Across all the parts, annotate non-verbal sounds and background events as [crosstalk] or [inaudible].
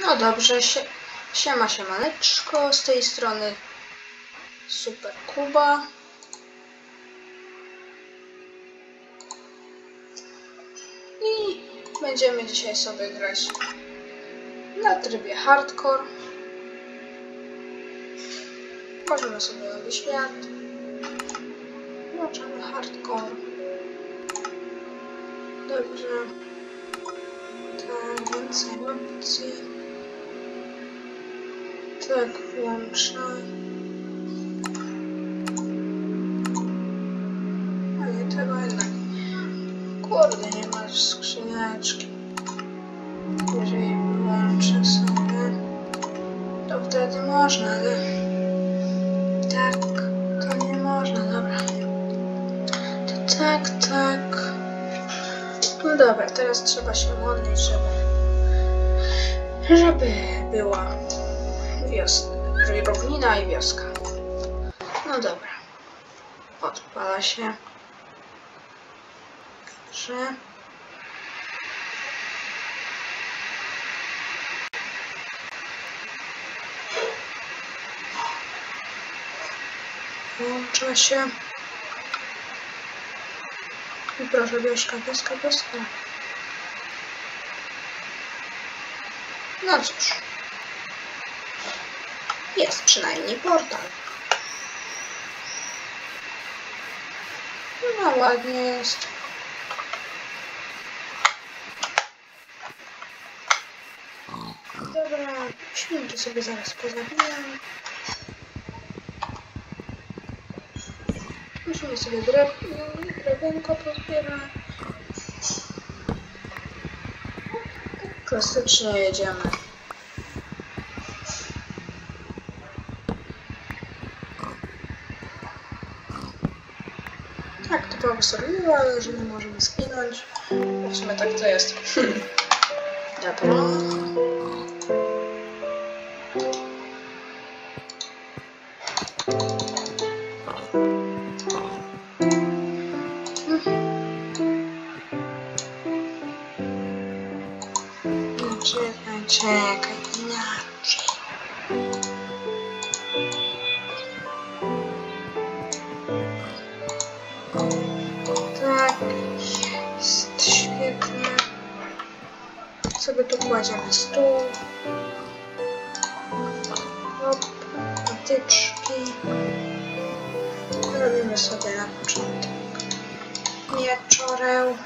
No dobrze, sie, siema siemaneczko, z tej strony Super Kuba. I będziemy dzisiaj sobie grać na trybie hardcore. Wchodzimy sobie nowy świat. Włączamy hardcore. Dobrze. Tak, więcej opcji. Tak, włączaj. A nie, tego jednak. Kurde, nie ma skrzyneczki. Jeżeli wyłączę sobie, to wtedy można, ale tak, to nie można, dobra. To tak, tak. No dobra, teraz trzeba się modlić, żeby, żeby była wiosna, równina i wioska. No dobra. Odpala się. Dobrze. Włącza się. I proszę, wioska, wioska, wioska. No cóż. Jest przynajmniej portal. No ładnie jest. Dobra, świnki sobie zaraz pozabijam. Musimy sobie drew, drewenko pozbierać. Klasycznie jedziemy. Że nie możemy skinąć. No W sumie tak to jest. Dobra. No czekaj, czekaj, kładziemy stół. Hop, patyczki. Robimy sobie na początek wieczoreł.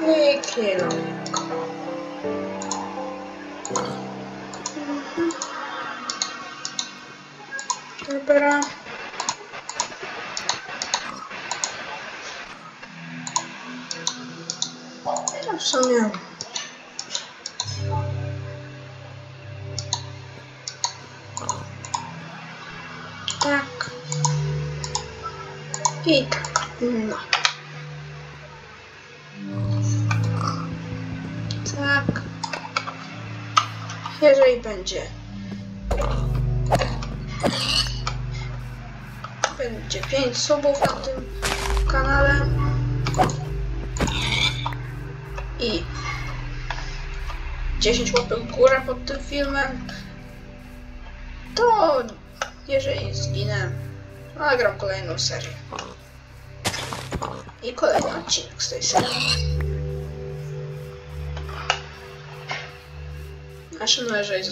I kierunek. Mhm. To w sumie. Tak. I tak. No. Tak. Jeżeli będzie. Będzie 5 subów na tym kanale. I 10 łapek górę pod tym filmem. To jeżeli zginę, nagram kolejną serię. I kolejny odcinek z tej serii. Znaczy, no jeżeli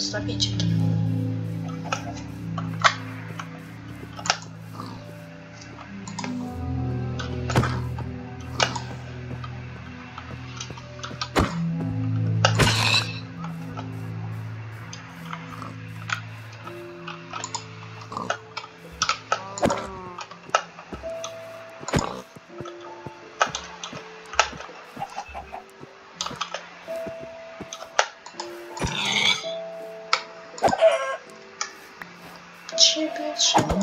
trzeba.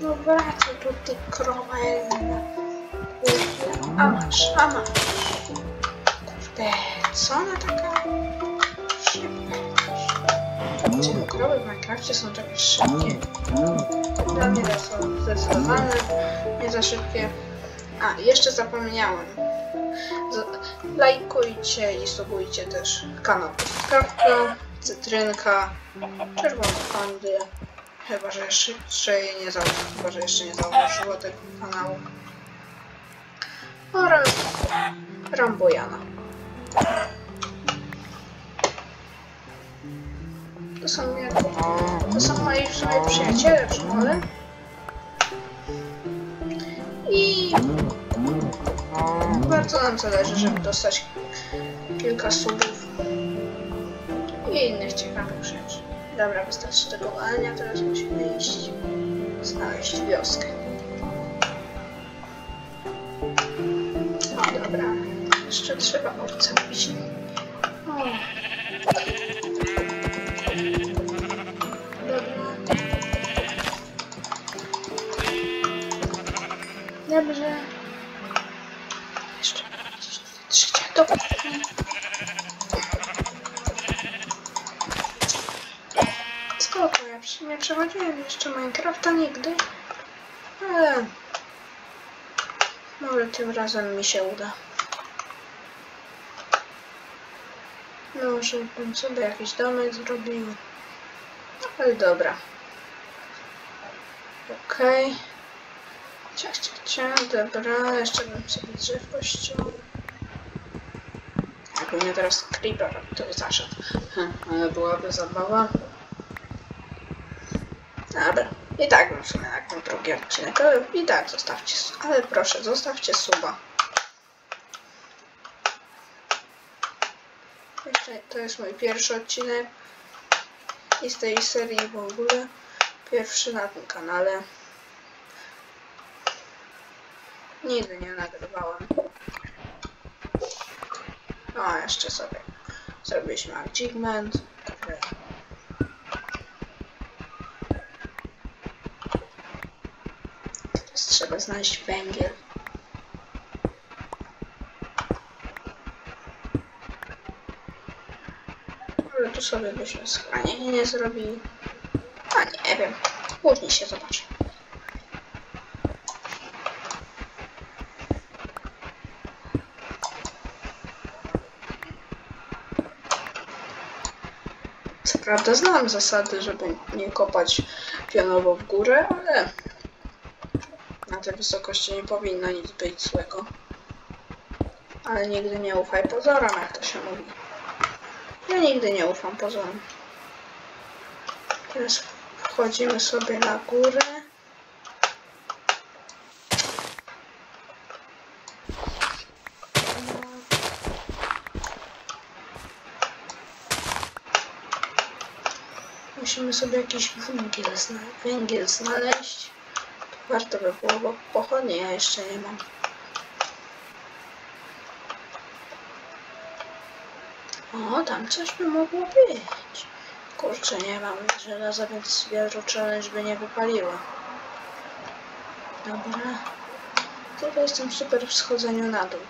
No wracaj ty krowa jedna. A masz, a masz. Kurde, co ona taka szybka? Gdzie krowy w Minecrafcie są takie szybkie? Dla mnie to są zdecydowane, nie za szybkie. A, jeszcze zapomniałem. Lajkujcie i subujcie też kanał Kawka, Cytrynka, Czerwony Pandy. Chyba, że jeszcze, jej nie założyło, chyba, że jeszcze nie założyło tego kanału. Oraz Rambojana. To są, to są moi w sumie przyjaciele w szkole. I bardzo nam zależy, żeby dostać kilka subów i innych ciekawych rzeczy. Dobra, wystarczy tego walenia, teraz musimy iść znaleźć wioskę. O, dobra. Jeszcze trzeba owce bić. O. tym razem mi się uda. Może bym sobie jakiś domek zrobił. Ale dobra. Okej. Ciach, ciach, ciach, dobra. Jeszcze bym sobie drzewko ściął. Jakby mnie teraz creeper tu zaszedł. Hm, ale byłaby zabawa. Dobra. I tak bym w sumie drugi odcinek, ale i tak zostawcie, ale proszę, zostawcie suba. To jest mój pierwszy odcinek i z tej serii w ogóle. Pierwszy na tym kanale. Nigdy nie nagrywałem. O, jeszcze sobie zrobiliśmy achievement. który Teraz znaleźć węgiel. Ale tu sobie byśmy schronienie nie zrobili. A nie wiem. Później się zobaczy. Co prawda znam zasady, żeby nie kopać pionowo w górę, ale tej wysokości nie powinno nic być złego. Ale nigdy nie ufaj pozorom, jak to się mówi. Ja nigdy nie ufam pozorom. Teraz wchodzimy sobie na górę. Musimy sobie jakiś węgiel, zna węgiel znaleźć. Warto by było, bo pochodnie ja jeszcze nie mam. O, tam coś by mogło być. Kurczę, nie mam żelaza, więc wiadro challenge by nie wypaliło. Dobra. Tylko jestem super w schodzeniu na dół.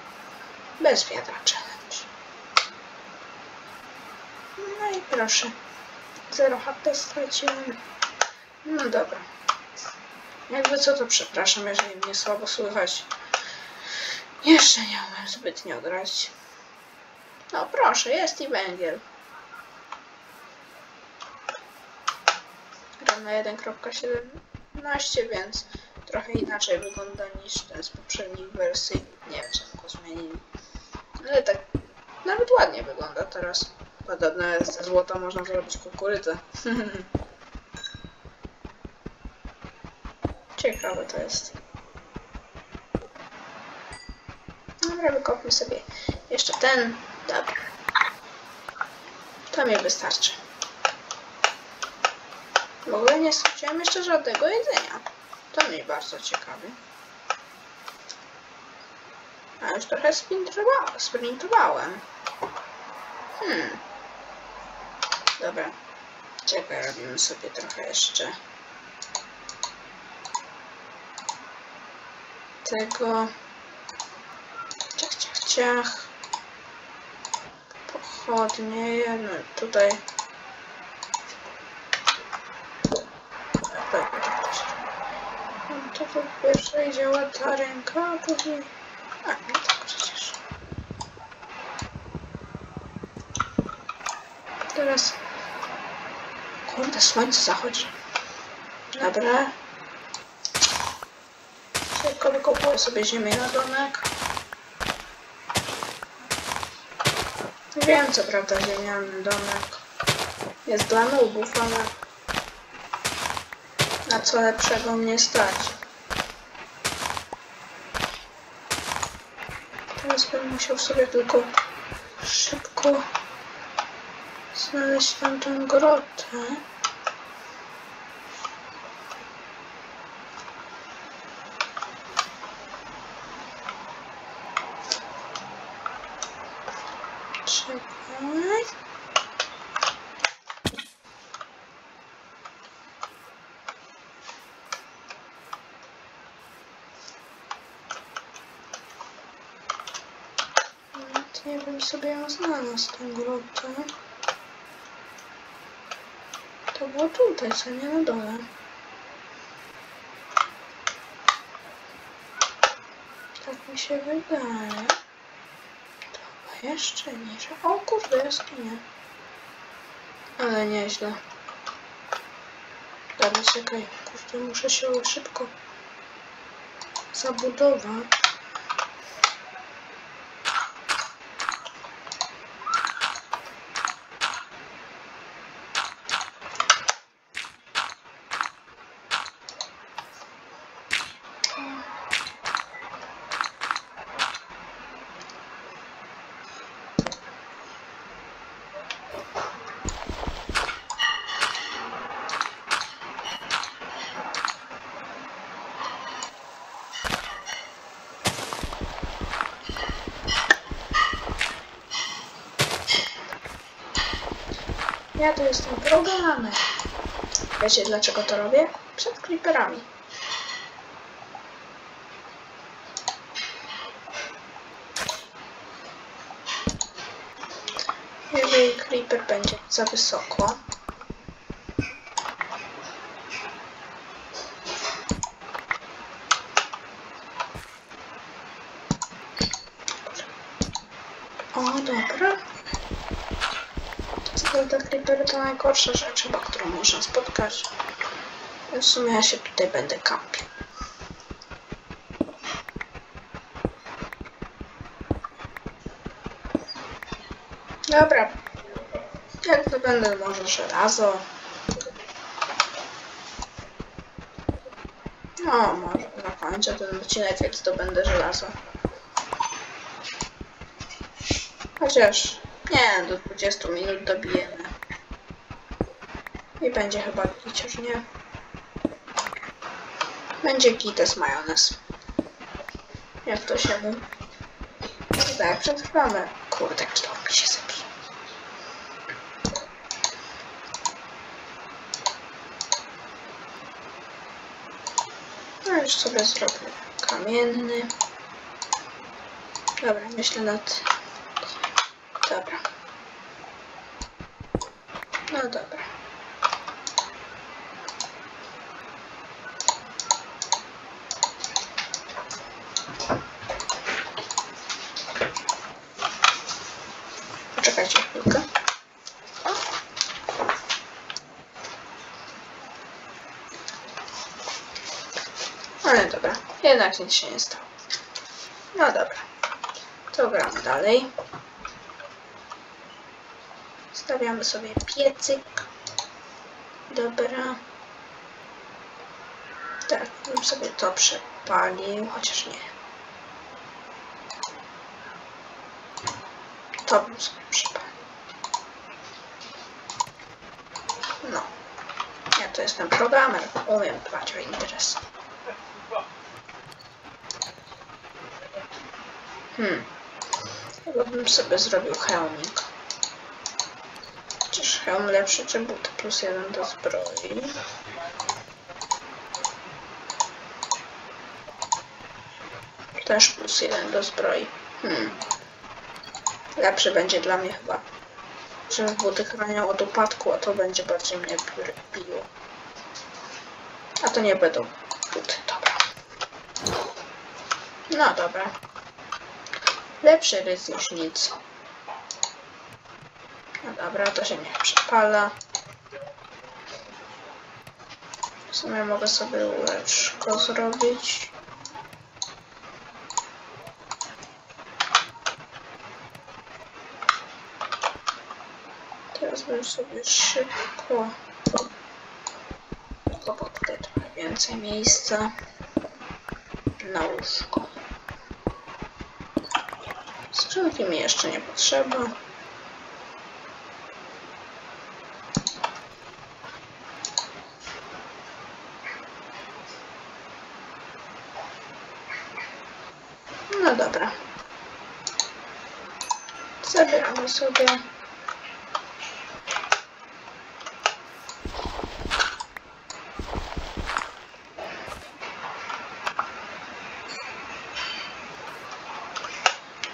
Bez wiadra challenge. No i proszę. 0 HP straciłem. No dobra. Jakby co to przepraszam, jeżeli mnie słabo słychać. Jeszcze nie umiem zbytnio grać. No proszę, jest i węgiel. Gram na 1.17, więc trochę inaczej wygląda niż ten z poprzednich wersji. Nie wiem, czy go zmienili. Ale tak nawet ładnie wygląda teraz. Podobno ze złota można zrobić kukurydzę. [laughs] Ciekawe to jest. Dobra, wykopmy sobie jeszcze ten. Dobra. To mi wystarczy. W ogóle nie straciłem jeszcze żadnego jedzenia. To mnie bardzo ciekawi. A już trochę sprintowałem. Hmm. Dobra. Czekaj, robimy sobie trochę jeszcze tego. Ciach, ciach, ciach. Pochodnie, jedno tutaj. Tak to się- To po pierwsze działa ta ręka, a później... A, nie tak przecież. Teraz... Kurde, słońce zachodzi. Dobra. Szybko wykopuję sobie ziemię na domek. Wiem co prawda ziemiany domek jest dla nubów, ale na co lepszego mnie stać. Teraz bym musiał sobie tylko szybko znaleźć tamtą grotę. Czekaj. Nie wiem sobie ją znalazł, tę grotę. To było tutaj, co nie na dole. Tak mi się wydaje. Jeszcze niżej. O kurde, jaskinia. Ale nieźle. Dobra, czekaj. Kurde, muszę się szybko zabudować. Ja to jestem programer. Wiecie dlaczego to robię? Przed creeperami. Jeżeli creeper będzie za wysoko, O, dobra. Co prawda creepery to najgorsza rzecz chyba, którą można spotkać. W sumie ja się tutaj będę kampił. Dobra. Jak to będę może żelazo? No, może zakończę ten odcinek, jak to będę żelazo. Chociaż nie, do 20 minut dobijemy. I będzie chyba chociaż nie. Będzie kites majonez. Jak to się mówi? Tak, przetrwamy. Kurde, kilo mi się zepsuł. No już sobie zrobię kamienny. Dobra, myślę nad... Dobra. No dobra. Poczekajcie chwilkę. Ale dobra, jednak nic się nie stało. No dobra, to gramy dalej. Stawiamy sobie piecyk. Dobra. Tak, bym sobie to przepalił, chociaż nie. To bym sobie przepalił. No. Ja to jestem programer, umiem dbać o interes. Hmm. Chyba bym sobie zrobił hełmik. Hełm lepszy czy buty plus jeden do zbroi. Też plus jeden do zbroi. Hmm. Lepszy będzie dla mnie chyba. Że buty chronią od upadku, a to będzie bardziej mnie biło. A to nie będą buty, dobra. No dobra. Lepszy rys niż nic. No dobra, to się niech przepala. W sumie mogę sobie łóżko zrobić. Teraz bym sobie szybko kopał tutaj trochę więcej miejsca na łóżko. Skrzynki mi jeszcze nie potrzeba. No dobra. Zabieramy sobie.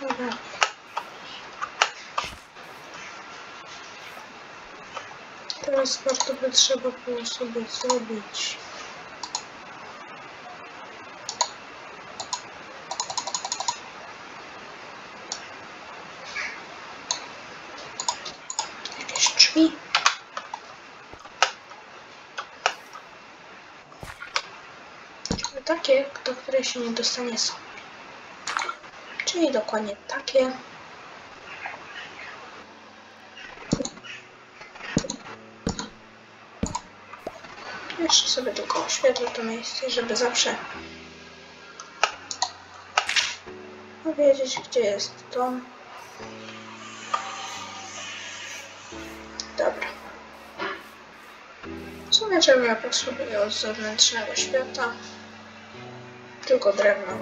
Dobra. Teraz warto by trzeba było sobie zrobić. Jakieś drzwi. Drzwi takie, się nie dostanie sam. Czyli dokładnie takie. Jeszcze sobie tylko oświetlę to miejsce, żeby zawsze wiedzieć, gdzie jest dom. Dobra. W sumie czego ja potrzebuję od zewnętrznego świata? Tylko drewno.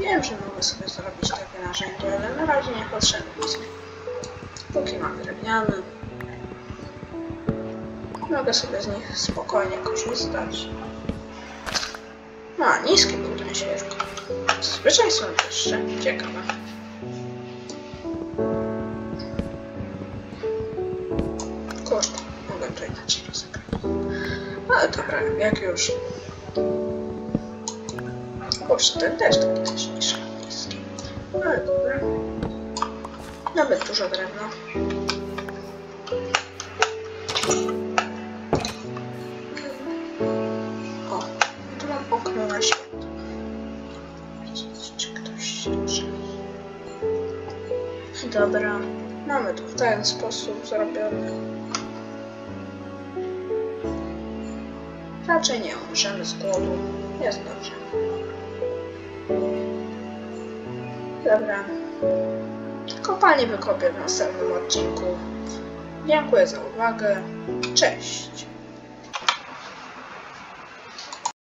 Wiem, że mogę sobie zrobić takie narzędzie, ale na razie nie potrzebuję. Póki mam drewniane, mogę sobie z nich spokojnie korzystać. No, a niski był ten świeczko. Zazwyczaj są wyższe. Ciekawe. Kurde, mogę to inaczej rozegrać. Ale dobra, jak już. Kurczę, ten też taki też niż niski. Ale dobra. Nawet dużo drewna. O, tu mam okno na światło. Widzieć, czy ktoś się. Dobra, mamy to w ten sposób zrobione. Raczej nie umrzemy z głodu. Jest dobrze. Dobra. Kopalnię wykopię w następnym odcinku. Dziękuję za uwagę. Cześć.